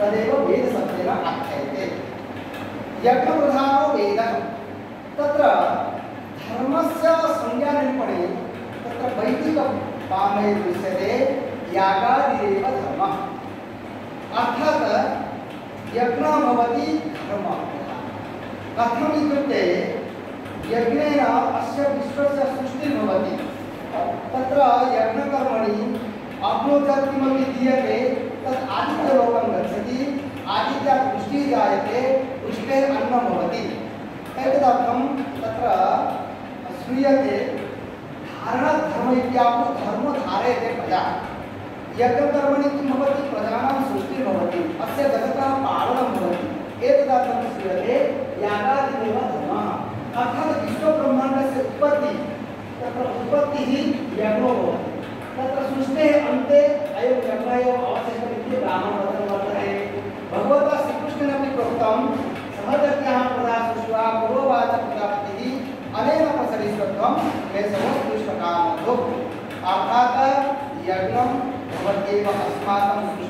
तदेव वेदशब्देन आख्यायते यज्ञप्रधानो वेदः। तत्र धर्मस्य संज्ञानिरूपणे तत्र वैदिकपामये दृश्यते, यागादिरेव धर्मः। अर्थात् यज्ञः भवति धर्मः। कथम् इत्युक्ते, यज्ञेन अस्य विश्वस्य सृष्टिर्भवति। तत्र यज्ञकर्मणि अग्नोदर किमपि दीयते। जायते वृष्टेः अन्नं भवति। एतदर्थं तत्र श्रूयते धारणधर्म इत्याहु धर्मो धारयते प्रजा। यज्ञकर्मणि किं भवति? प्रजानां सृष्टिर्भवति अस्य जगतः पालनं भवति। एतदर्थं श्रूयते यागादिमेव धर्मः। अर्थात् विश्वब्रह्माण्डस्य उत्पत्ति, तत्र उत्पत्तिः यज्ञो भवति। तत्र सृष्टेः अन्ते प्रसरिष्वत्वं केशवस्पृष्टकामधो अर्थात् यज्ञं भवत्येव अस्माकं सृष्टेः। कारणं